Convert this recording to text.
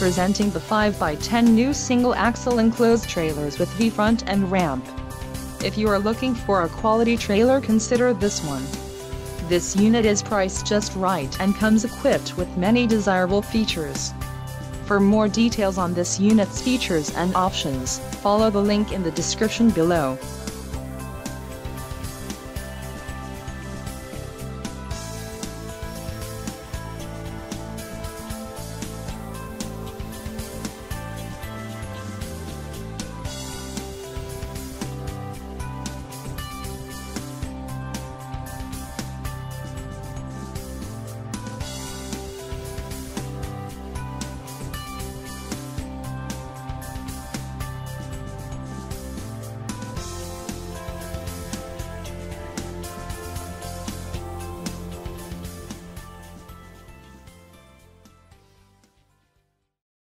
presenting the 5x10 new single-axle enclosed trailers with V-front and ramp. If you are looking for a quality trailer consider this one. This unit is priced just right and comes equipped with many desirable features. For more details on this unit's features and options, follow the link in the description below.